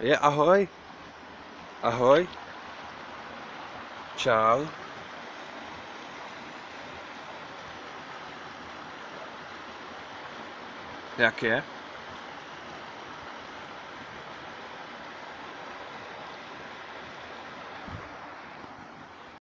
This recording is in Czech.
Je, ahoj. Ahoj. Čau. Jak je?